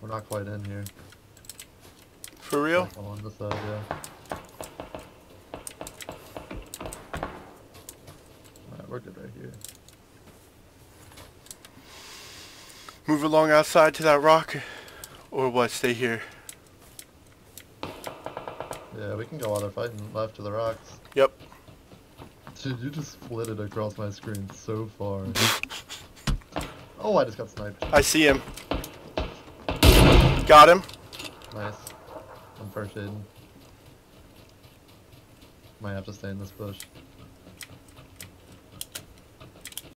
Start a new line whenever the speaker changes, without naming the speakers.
We're not quite in here.
For real?
Like, on the side, yeah. Alright, we're good right here.
Move along outside to that rock? Or what, stay here?
Yeah, we can go while they're fighting left to the rocks.
Yep.
Dude, you just split it across my screen so far. oh, I just got sniped.
I see him. Got him.
Nice. I'm first aid. Might have to stay in this bush.